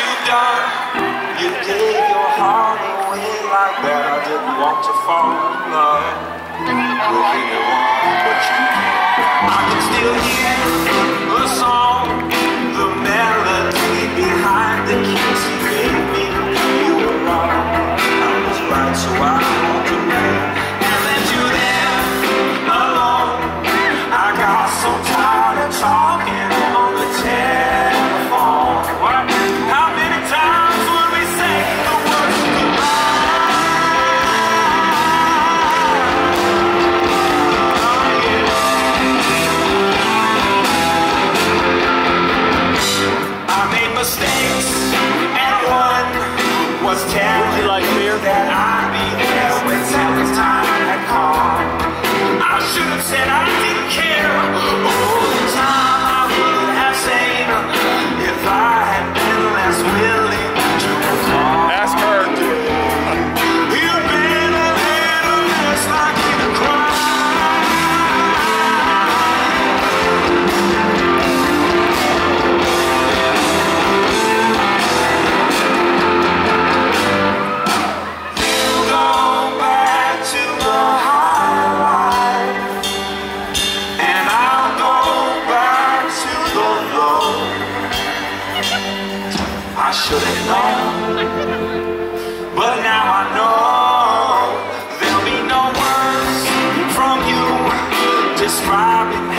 you've. You gave your heart away like that. I didn't want to fall in love with anyone but you. I can still hear the song, the melody behind the kiss you gave me. You were wrong, I was right, so I. Would you like beer. I should have known. But now I know there'll be no words from you describing